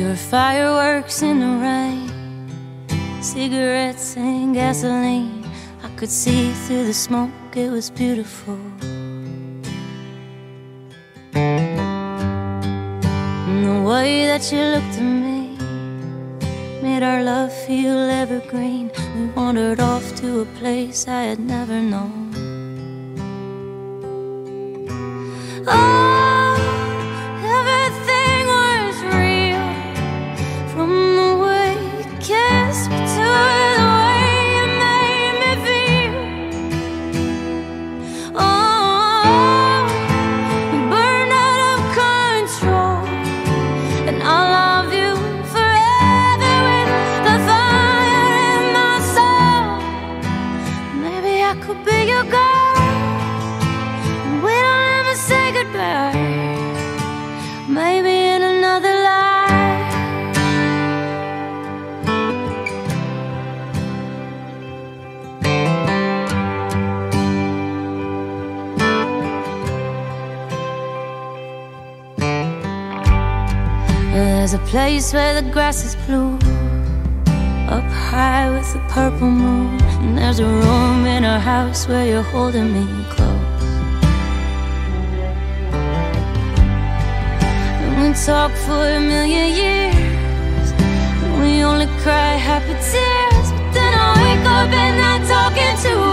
were fireworks in the rain, cigarettes and gasoline. I could see through the smoke, it was beautiful. And the way that you looked at me made our love feel evergreen. We wandered off to a place I had never known. There's a place where the grass is blue, up high with the purple moon. And there's a room in our house where you're holding me close. And we talk for a million years, and we only cry happy tears. But then I wake up and I'm talking to